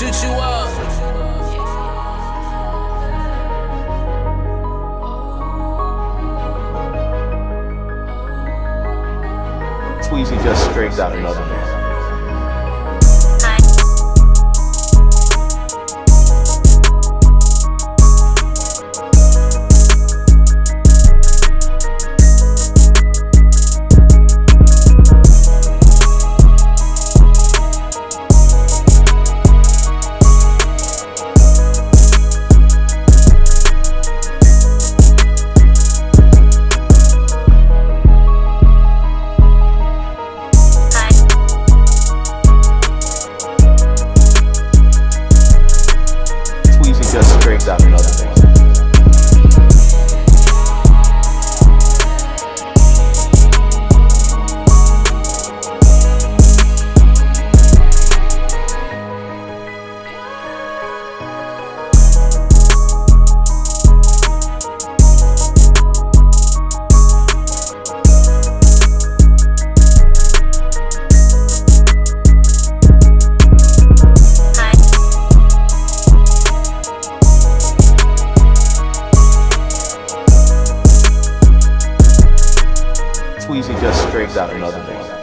shoot you up. Tweezy just straight out another man. Tweezy just straight out another man.